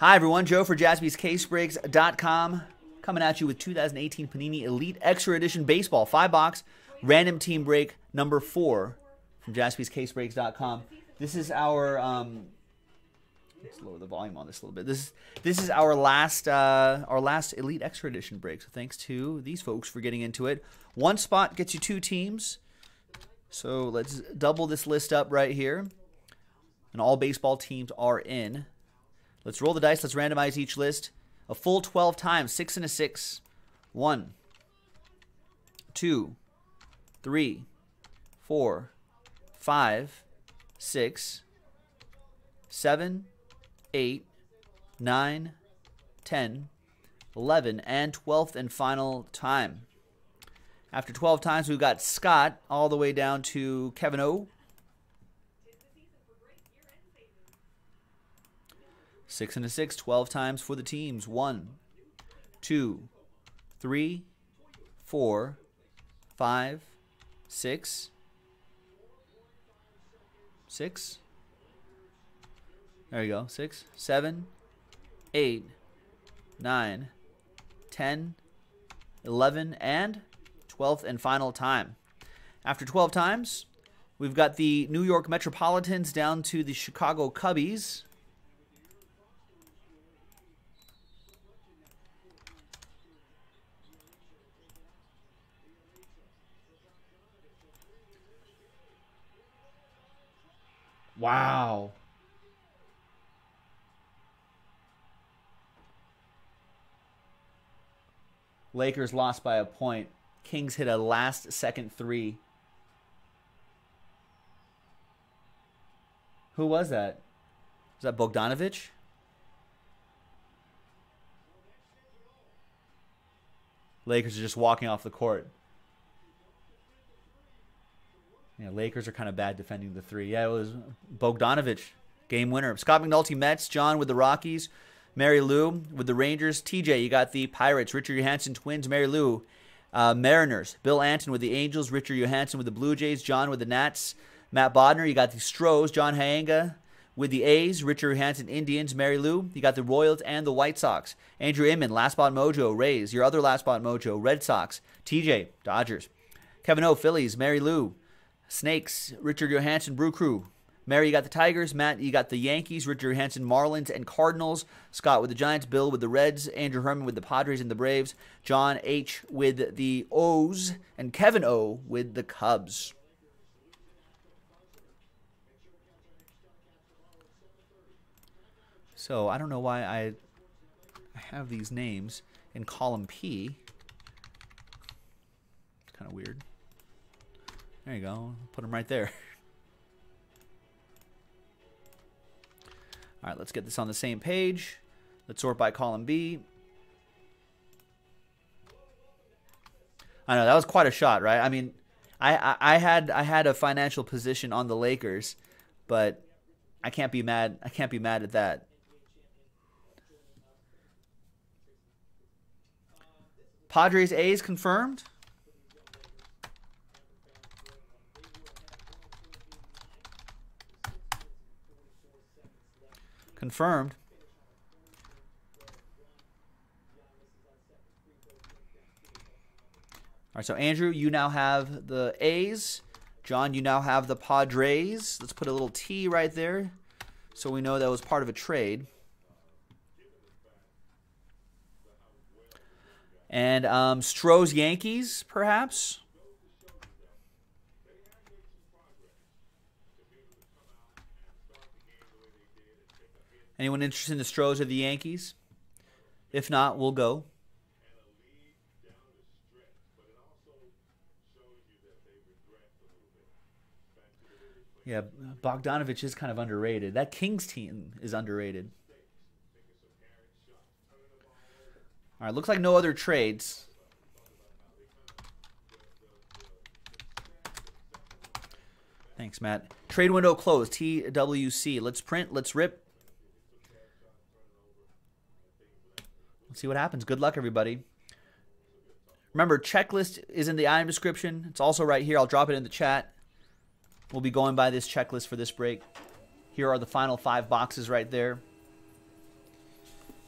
Hi, everyone. Joe for jaspyscasebreaks.com coming at you with 2018 Panini Elite Extra Edition Baseball 5 box random team break number 4 from jaspyscasebreaks.com. This is our. Um, let's lower the volume on this a little bit. This is this is our last uh, our last Elite Extra Edition break. So thanks to these folks for getting into it. One spot gets you two teams. So let's double this list up right here. And all baseball teams are in. Let's roll the dice. Let's randomize each list. A full 12 times. Six and a six. One, two, three, four, five, six, seven, eight, nine, ten, eleven, and 12th and final time. After 12 times, we've got Scott all the way down to Kevin O. Six and a six, 12 times for the teams. One, two, three, four, five, six, six. There you go. Six, seven, eight, nine, ten, eleven, and 12th and final time. After 12 times, we've got the New York Metropolitans down to the Chicago Cubbies. Wow. Lakers lost by a point. Kings hit a last second three. Who was that? Was that Bogdanovich? Lakers are just walking off the court. Yeah, Lakers are kind of bad defending the three. Yeah, it was Bogdanovich, game winner. Scott McNulty Mets, John with the Rockies, Mary Lou with the Rangers, TJ, you got the Pirates, Richard Johansson Twins, Mary Lou, uh, Mariners, Bill Anton with the Angels, Richard Johansson with the Blue Jays, John with the Nats, Matt Bodner, you got the Stros, John Hyanga with the A's, Richard Johansson Indians, Mary Lou, you got the Royals and the White Sox, Andrew Inman, Last Spot Mojo, Rays, your other Last Spot Mojo, Red Sox, TJ, Dodgers, Kevin O, Phillies, Mary Lou, Snakes, Richard Johansson, Brew Crew, Mary, you got the Tigers. Matt, you got the Yankees. Richard Hansen, Marlins, and Cardinals. Scott with the Giants. Bill with the Reds. Andrew Herman with the Padres and the Braves. John H. with the O's. And Kevin O. with the Cubs. So I don't know why I have these names in column P. It's kind of weird. There you go. Put them right there. All right, let's get this on the same page. Let's sort by column B. I know that was quite a shot, right? I mean, I, I, I had I had a financial position on the Lakers, but I can't be mad. I can't be mad at that. Padres A's confirmed. Confirmed. All right, so Andrew, you now have the A's. John, you now have the Padres. Let's put a little T right there so we know that was part of a trade. And um, Stros Yankees, perhaps. Anyone interested in the Stros or the Yankees? If not, we'll go. Yeah, Bogdanovich is kind of underrated. That Kings team is underrated. All right, looks like no other trades. Thanks, Matt. Trade window closed. TWC. Let's print. Let's rip. Let's see what happens. Good luck, everybody. Remember, checklist is in the item description. It's also right here. I'll drop it in the chat. We'll be going by this checklist for this break. Here are the final five boxes right there.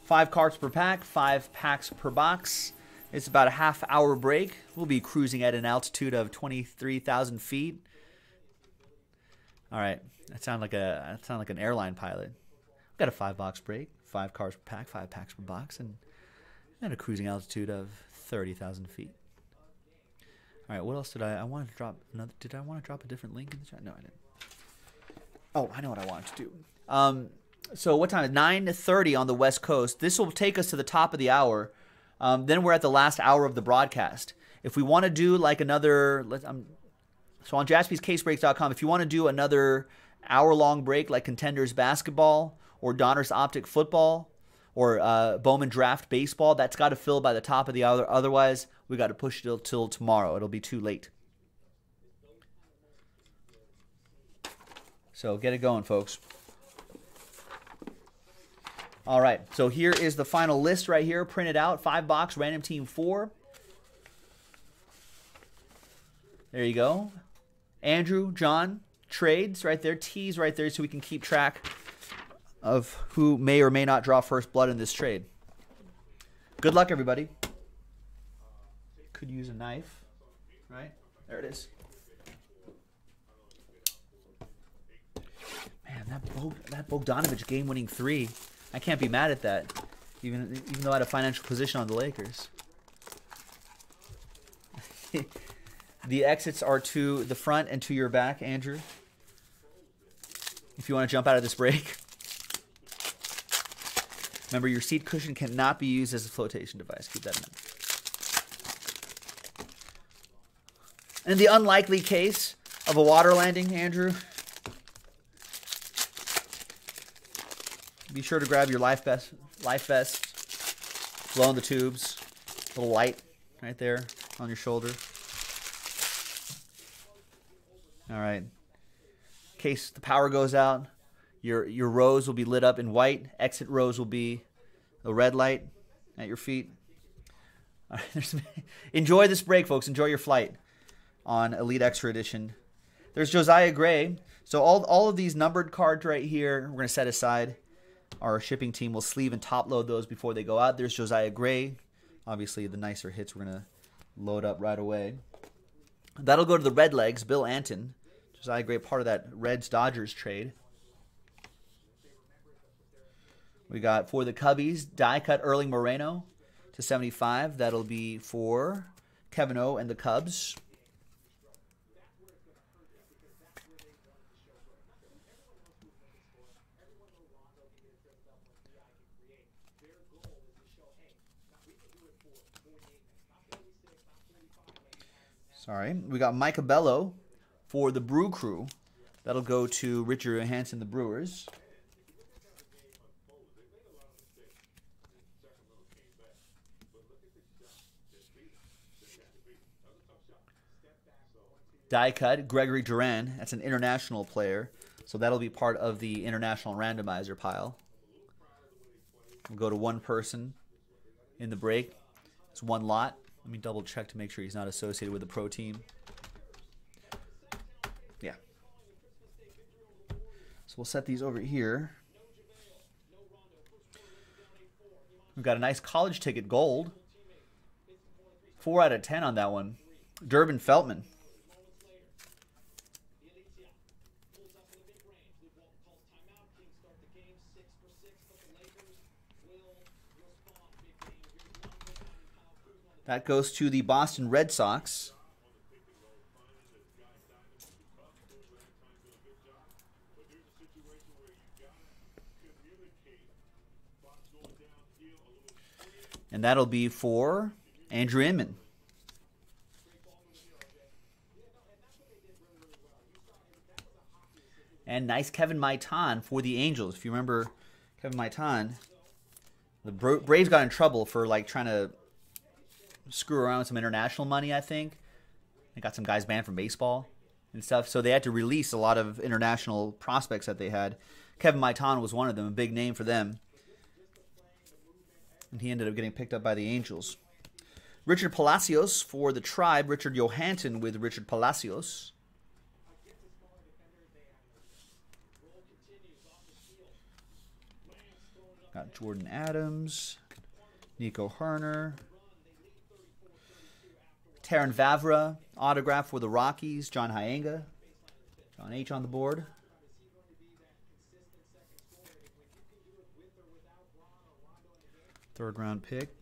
Five cards per pack, five packs per box. It's about a half hour break. We'll be cruising at an altitude of 23,000 feet. All right, that sounds like a that sound like an airline pilot. We've got a five box break, five cards per pack, five packs per box, and at a cruising altitude of 30,000 feet. All right, what else did I? I wanted to drop another. Did I want to drop a different link in the chat? No, I didn't. Oh, I know what I wanted to do. Um, so what time? is Nine thirty on the West Coast. This will take us to the top of the hour. Um, then we're at the last hour of the broadcast. If we want to do like another, let, um, so on jaspyscasebreaks.com, if you want to do another hour long break like Contenders basketball or Donruss Optic football or uh, Bowman Draft baseball, that's got to fill by the top of the hour. Otherwise, we got to push it till, tomorrow. It'll be too late. So get it going, folks. All right, so here is the final list right here, printed out. Five box, random team four. There you go. Andrew, John, trades right there, T's right there, so we can keep track of who may or may not draw first blood in this trade. Good luck, everybody. Could use a knife, right? There it is. Man, that Bog- that Bogdanovich game-winning three. I can't be mad at that, even even though I had a financial position on the Lakers. the exits are to the front and to your back, Andrew. If you want to jump out of this break. Remember, your seat cushion cannot be used as a flotation device. Keep that in mind. In the unlikely case of a water landing, Andrew, be sure to grab your life vest, life vest, blow in the tubes, little light right there on your shoulder. All right. In case the power goes out, your your rows will be lit up in white. Exit rows will be a red light at your feet. Enjoy this break, folks. Enjoy your flight on Elite Extra Edition. There's Josiah Gray. So all all of these numbered cards right here, we're gonna set aside. Our shipping team will sleeve and top load those before they go out. There's Josiah Gray. Obviously, the nicer hits we're gonna load up right away. That'll go to the Red Legs, Bill Anton. Josiah Gray, part of that Reds Dodgers trade. We got for the Cubbies, die cut Erling Moreno to 75. That'll be for Kevin O and the Cubs. Sorry. We got Micah Bello for the Brew Crew. That'll go to Richard Johansson, the Brewers. Die cut, Gregory Duran. That's an international player. So that'll be part of the international randomizer pile. We'll go to one person in the break. It's one lot. Let me double check to make sure he's not associated with the pro team. Yeah. So we'll set these over here. We've got a nice college ticket gold. Four out of ten on that one. Durbin Feltman. That goes to the Boston Red Sox. And that'll be for Andrew Inman. And nice Kevin Maitan for the Angels. If you remember Kevin Maitan, the Braves got in trouble for like trying to screw around with some international money, I think. They got some guys banned from baseball and stuff. So they had to release a lot of international prospects that they had. Kevin Maitan was one of them, a big name for them. And he ended up getting picked up by the Angels. Richard Palacios for the Tribe. Richard Johansson with Richard Palacios. Got Jordan Adams, Nico Hoerner, Terrin Vavra, autograph for the Rockies, John Hyenga, John H on the board. Third round pick.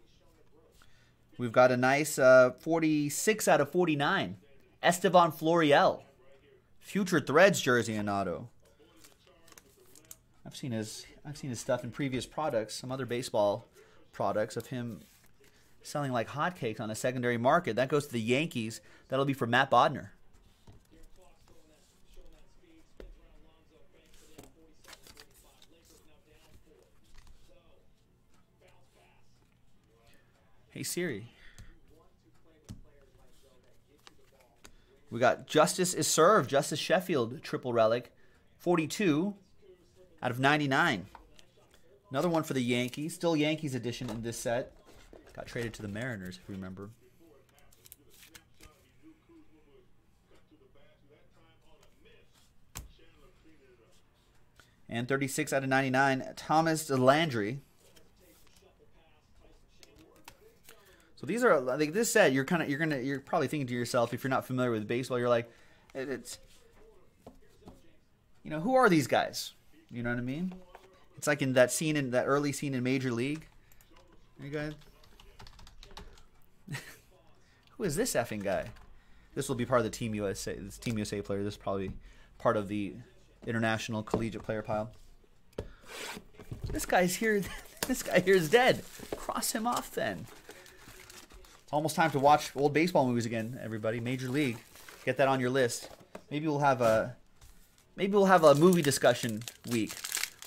We've got a nice uh, 46 out of 49. Estevan Florial. Future Threads jersey in auto. I've seen his I've seen his stuff in previous products, some other baseball products of him selling like hotcakes on a secondary market. That goes to the Yankees. That'll be for Matt Bodner. Hey Siri. We got Justice is Served, Justus Sheffield, triple relic, 42 out of 99. Another one for the Yankees, still Yankees edition in this set. Got traded to the Mariners, if you remember. And 36 out of 99, Thomas Landry. So these are like this set. You're kind of you're gonna you're probably thinking to yourself if you're not familiar with baseball, you're like, it's you know who are these guys? You know what I mean? It's like in that scene in that early scene in Major League. You guys, who is this effing guy? This will be part of the Team USA. This Team USA player. This is probably part of the international collegiate player pile. This guy's here. This guy here is dead. Cross him off then. It's Almost time to watch old baseball movies again, everybody. Major League. Get that on your list. Maybe we'll have a maybe we'll have a movie discussion week.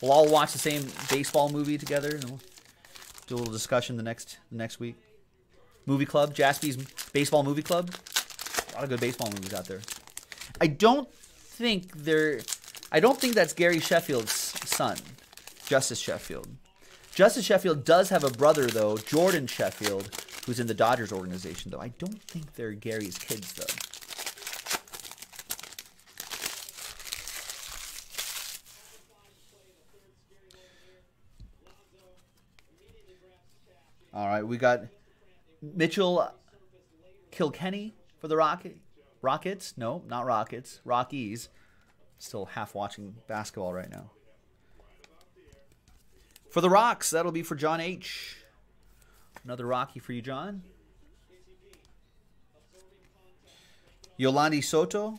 We'll all watch the same baseball movie together and we'll do a little discussion the next the next week. Movie Club, Jaspy's Baseball Movie Club. A lot of good baseball movies out there. I don't think they're I don't think that's Gary Sheffield's son, Justus Sheffield. Justus Sheffield does have a brother though, Jordan Sheffield, who's in the Dodgers organization, though. I don't think they're Gary's kids, though. All right, we got Mitchell Kilkenny for the Rocket Rockets. No, not Rockets. Rockies. Still half watching basketball right now. For the Rocks, that'll be for John H. Another Rocky for you, John. Yolandi Soto.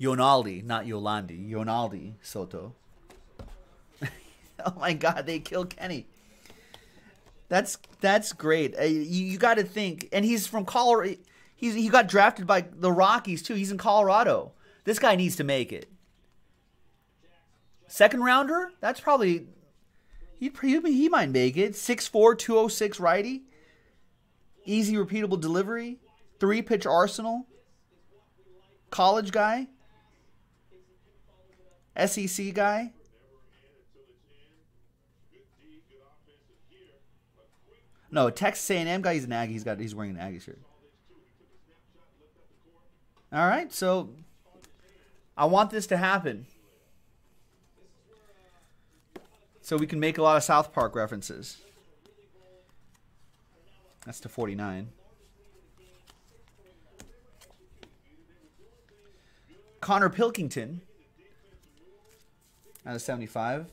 Yonaldi, not Yolandi. Yonaldi Soto. oh my God, they kill Kenny. That's that's great. Uh, you, you got to think, and he's from Colorado. He's he got drafted by the Rockies too. He's in Colorado. This guy needs to make it. Second rounder? That's probably he he might make it. 6'4", 206 righty. Easy repeatable delivery. Three pitch arsenal. College guy. SEC guy. No, Texas A&M guy. He's an Aggie. He's got. He's wearing an Aggie shirt. All right, so I want this to happen, so we can make a lot of South Park references. That's to forty nine. Connor Pilkington out of 75.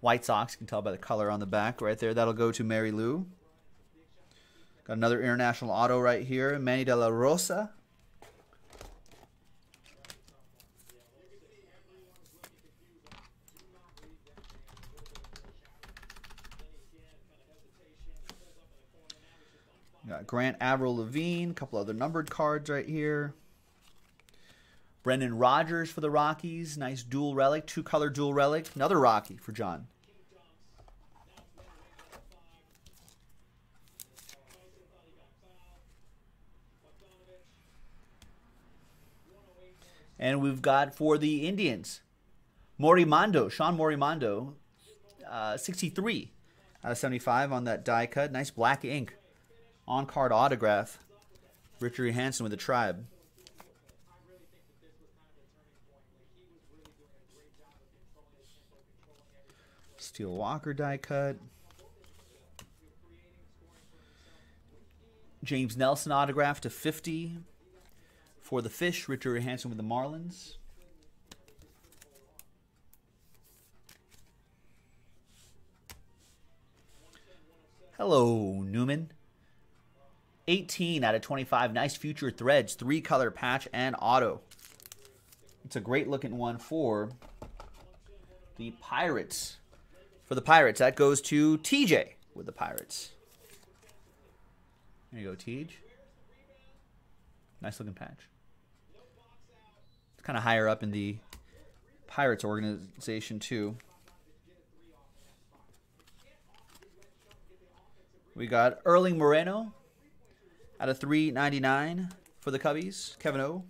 White Sox, you can tell by the color on the back right there. That'll go to Mary Lou. Got another international auto right here. Manny De La Rosa. Grant Avril Lavigne, a couple other numbered cards right here. Brendan Rodgers for the Rockies. Nice dual relic, two color dual relic. Another Rocky for John. And we've got for the Indians, Morimondo, Sean Morimondo, uh, 63 out of 75 on that die cut. Nice black ink on card autograph. Richard Hansen with the tribe. Steele Walker die cut. James Nelson autograph to 50 for the Fish. Richard Hansen with the Marlins. Hello, Newman. 18 out of 25. Nice future threads. Three color patch and auto. It's a great looking one for the Pirates. For the Pirates, that goes to TJ with the Pirates. There you go, TJ. Nice looking patch. It's kind of higher up in the Pirates organization, too. We got Erling Moreno out of 399 for the Cubbies. Kevin O.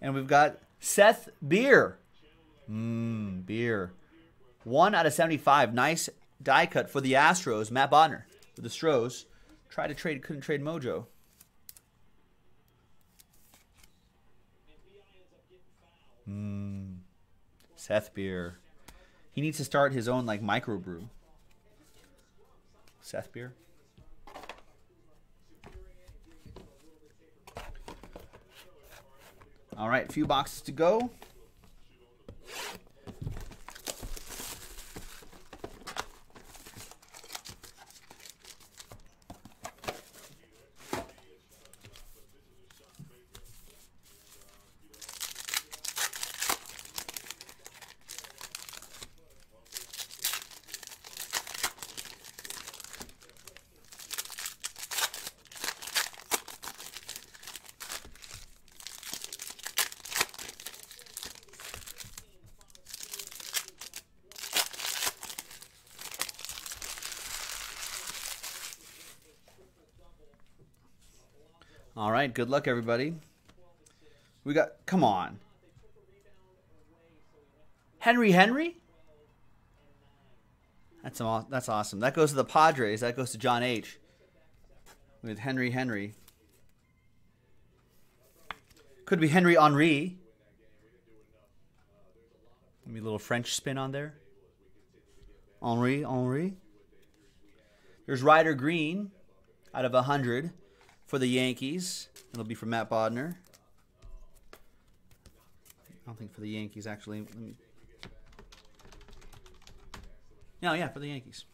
And we've got Seth Beer. Mmm, beer. One out of 75. Nice die cut for the Astros. Matt Bodner for the Stros. Tried to trade, couldn't trade Mojo. Mm. Seth Beer. He needs to start his own like microbrew. Seth Beer. All right, a few boxes to go. All right, good luck, everybody. We got, come on. Henry Henry? That's, that's awesome. That goes to the Padres. That goes to John H. With Henry Henry. Could be Henry Henry. Maybe a little French spin on there. Henri, Henri. There's Ryder Green out of 100 for the Yankees. It'll be from Matt Bodner. I don't think for the Yankees, actually. No, yeah, for the Yankees.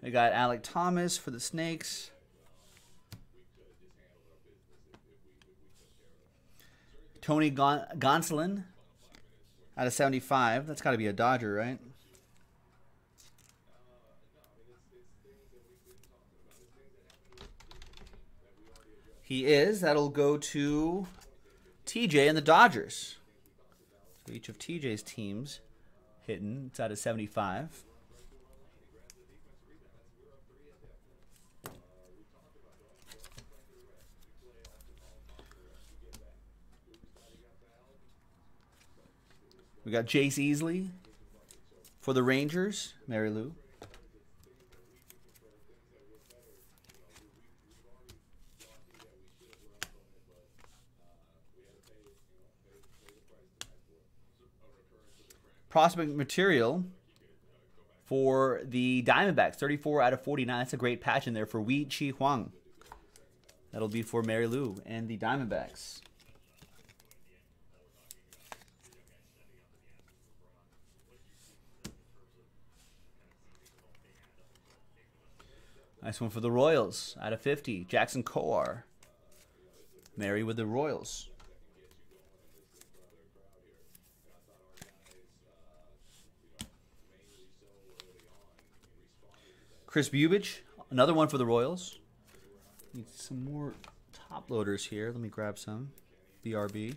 We got Alek Thomas for the Snakes. Tony Gon- Gonsolin out of 75. That's got to be a Dodger, right? He is. That'll go to TJ and the Dodgers. So each of TJ's teams hitting. It's out of 75. We got Jace Easley for the Rangers, Mary Lou. Prospect material for the Diamondbacks, 34 out of 49. That's a great patch in there for Wei-Chieh Huang. That'll be for Mary Lou and the Diamondbacks. Nice one for the Royals out of 50. Jackson Kowar. Mary with the Royals. Kris Bubic, Another one for the Royals. Need some more top loaders here. Let me grab some. BRB.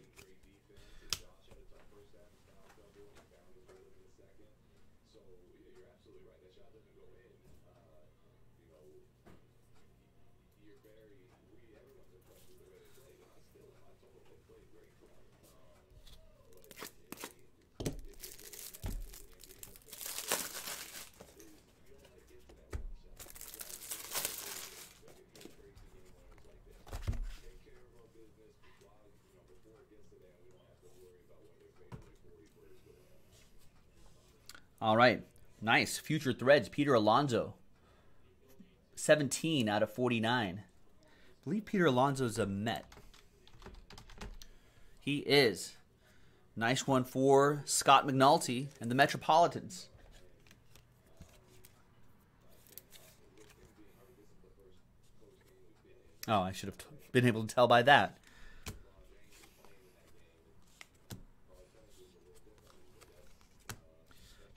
All right. Nice. Future Threads, Peter Alonso. 17 out of 49. I believe Peter Alonso's a Met. He is. Nice one for Scott McNulty and the Metropolitans. Oh, I should have been able to tell by that.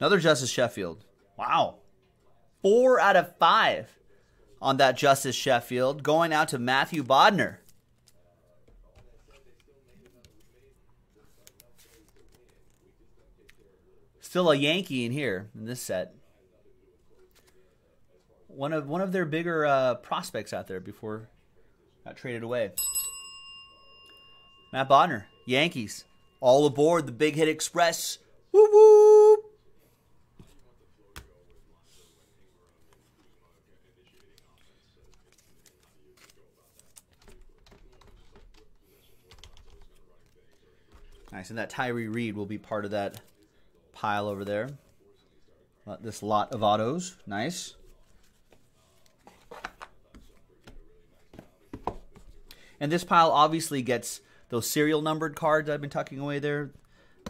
Another Justus Sheffield. Wow. Four out of five on that Justus Sheffield. Going out to Matthew Bodner. Still a Yankee in here in this set. One of one of their bigger uh, prospects out there before got traded away. Matt Bodner, Yankees, all aboard the Big Hit Express. Woo woo! Nice, and that Tyree Reed will be part of that pile over there. This lot of autos, nice. And this pile obviously gets those serial numbered cards I've been tucking away there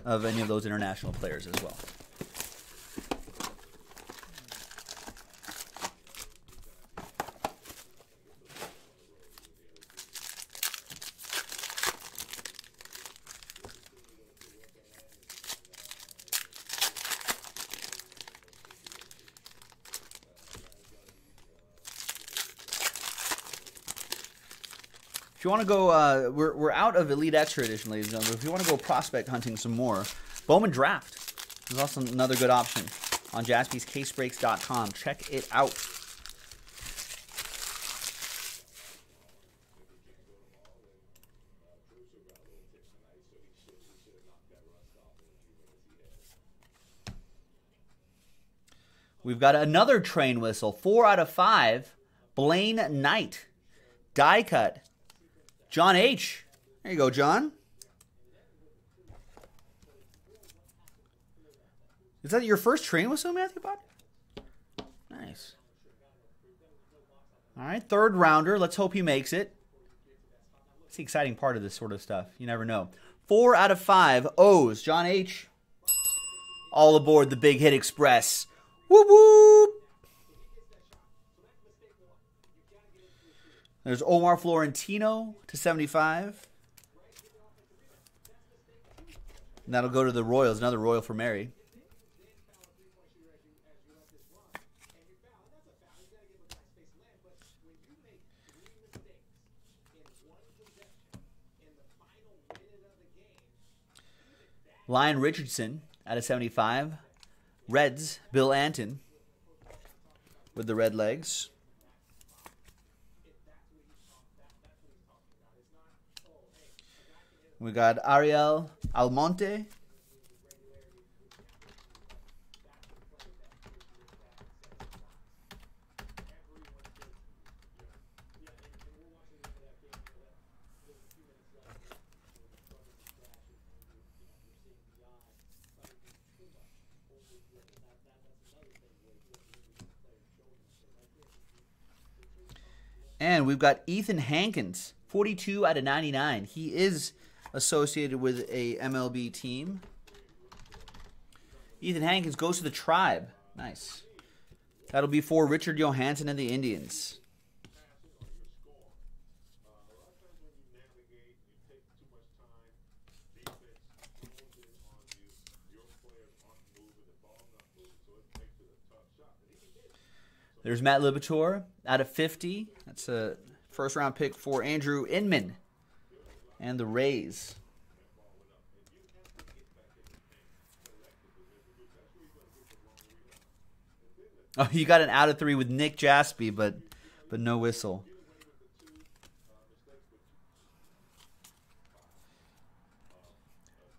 of any of those international players as well. If you want to go, uh, we're, we're out of Elite Extra Edition, ladies and gentlemen. If you want to go prospect hunting some more, Bowman Draft is also another good option on jaspyscasebreaks.com. Check it out. We've got another train whistle. Four out of five. Blaine Knight. Die cut. John H. There you go, John. Is that your first train whistle, Matthew Bud? Nice. All right, third rounder. Let's hope he makes it. It's the exciting part of this sort of stuff. You never know. Four out of five O's. John H. All aboard the Big Hit Express. Whoop whoop. There's Omar Florentino to 75. And that'll go to the Royals. Another Royal for Mary. Lyon Richardson out of 75. Reds, Bill Anton with the red legs. We got Ariel Almonte. And we've got Ethan Hankins, 42 out of 99. He is associated with a MLB team. Ethan Hankins goes to the tribe. Nice. That'll be for Richard Johansson and the Indians. There's Matt Liberatore out of 50. That's a first round pick for Andrew Inman and the Rays. Oh, you got an out of three with Nick Jaspy, but but no whistle.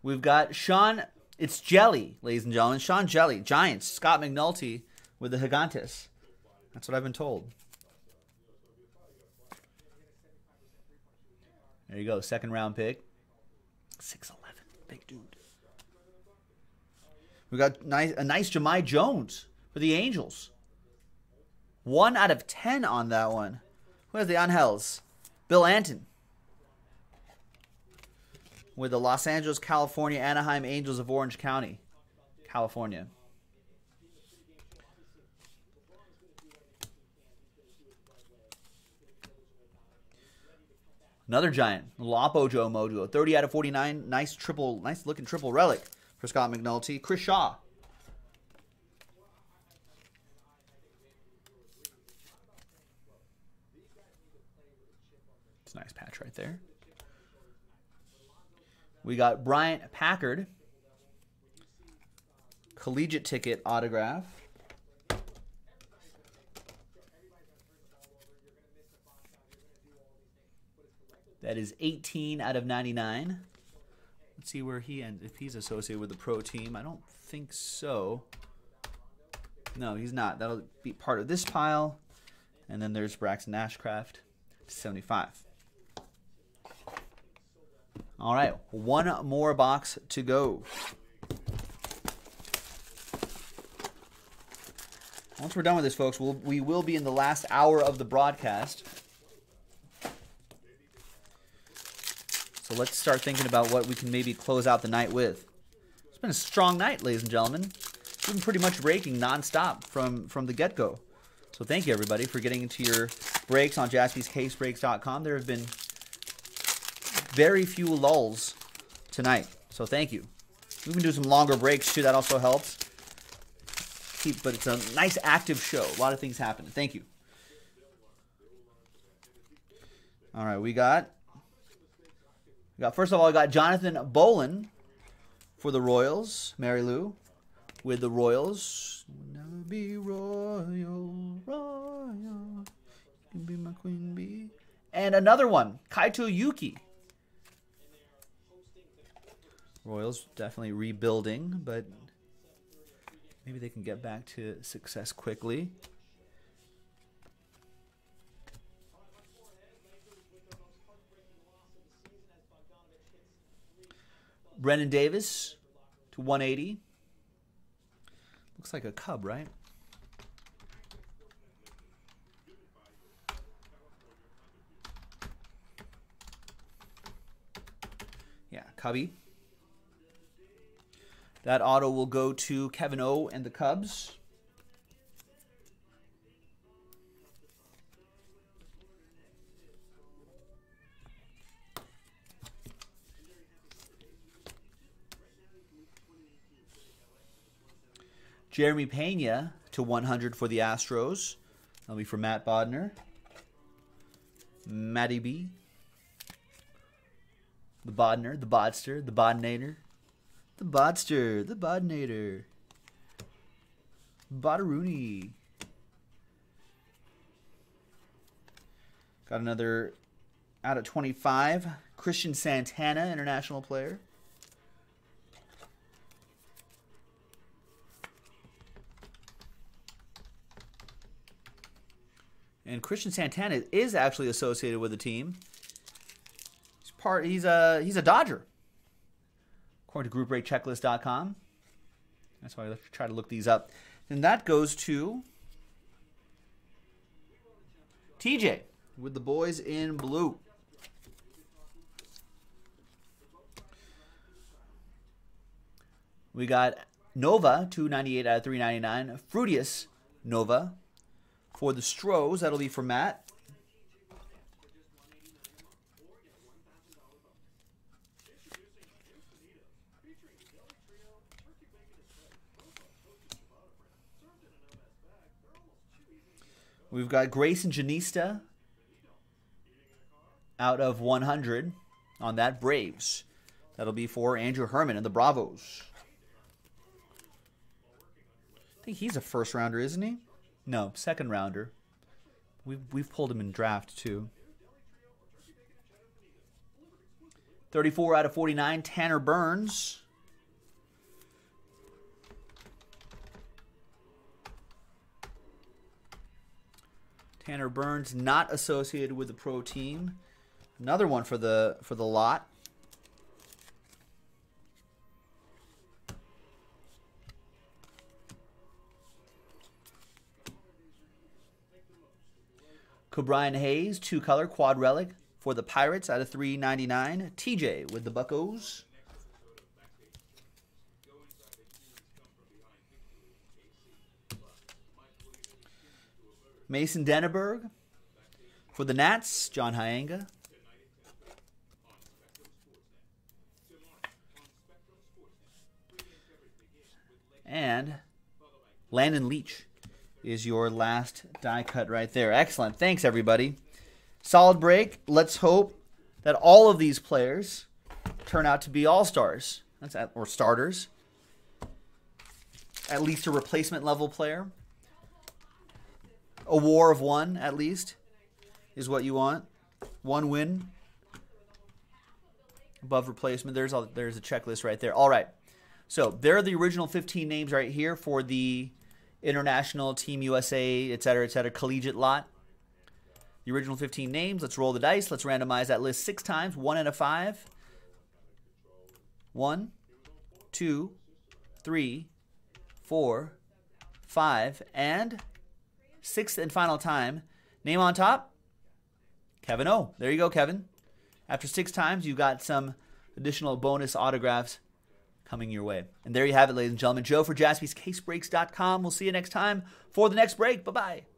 We've got Sean. It's Jelly, ladies and gentlemen. Sean Hjelle, Giants. Scott McNulty with the Gigantes. That's what I've been told. There you go. Second round pick. 6'11. Big dude. We got nice, a nice Jahmai Jones for the Angels. One out of ten on that one. Who has the Angels? Bill Anton. With the Los Angeles, California, Anaheim Angels of Orange County, California. Another giant, Lapo Joe Mojo, 30 out of 49. Nice triple, nice looking triple relic for Scott McNulty. Chris Shaw. It's a nice patch right there. We got Bryant Packard. Collegiate ticket autograph. That is 18 out of 99. Let's see where he ends. If he's associated with the pro team, I don't think so. No, he's not. That'll be part of this pile. And then there's Braxton Ashcraft, 75. All right, one more box to go. Once we're done with this, folks, we'll, we will be in the last hour of the broadcast. Let's start thinking about what we can maybe close out the night with. It's been a strong night, ladies and gentlemen. We've been pretty much breaking nonstop from, from the get-go. So thank you, everybody, for getting into your breaks on jaspyscasebreaks.com. There have been very few lulls tonight. So thank you. We can do some longer breaks, too. That also helps. Keep, but it's a nice active show. A lot of things happen. Thank you. All right, we got we got first of all, I got Jonathan Bowlan for the Royals. Mary Lou with the Royals. Never be royal, royal. You can be my queen bee. And another one, Kaito Yuki. Royals definitely rebuilding, but maybe they can get back to success quickly. Brennen Davis to 180. Looks like a Cub, right? Yeah, Cubby. That auto will go to Kevin O and the Cubs. Jeremy Pena to 100 for the Astros. That'll be for Matt Bodner. Matty B. The Bodner, the Bodster, the Bodnator. The Bodster, the Bodnator. Bodarooney. Got another out of 25. Christian Santana, international player. And Christian Santana is actually associated with the team. He's part. He's a he's a Dodger according to GroupBreakChecklist.com. That's why I try to look these up. And that goes to TJ with the boys in blue. We got Nova, 298 out of 399. Freudis Nova for the Stros. That'll be for Matt. We've got Greyson Jenista out of 100 on that Braves. That'll be for Andrew Herman and the Bravos. I think he's a first rounder, isn't he? No, second rounder. We've, we've pulled him in draft too. 34 out of 49, Tanner Burns. Tanner Burns not associated with the pro team. Another one for the for the lot. Ke'Bryan Hayes, two color quad relic for the Pirates out of 399. TJ with the Buckos. Mason Denaburg for the Nats, John Hyanga. And Landon Leach is your last die cut right there. Excellent. Thanks, everybody. Solid break. Let's hope that all of these players turn out to be all stars or starters. At least a replacement level player. A war of one, at least, is what you want. One win above replacement. There's there's a checklist right there. All right. So there are the original 15 names right here for the international, Team USA, et cetera, et cetera, collegiate lot. The original 15 names. Let's roll the dice. Let's randomize that list six times. One and a five. One, two, three, four, five, and sixth and final time. Name on top, Kevin O. There you go, Kevin. After six times, you got some additional bonus autographs coming your way. And there you have it, ladies and gentlemen. Joe for jaspyscasebreaks.com. We'll see you next time for the next break. Bye bye.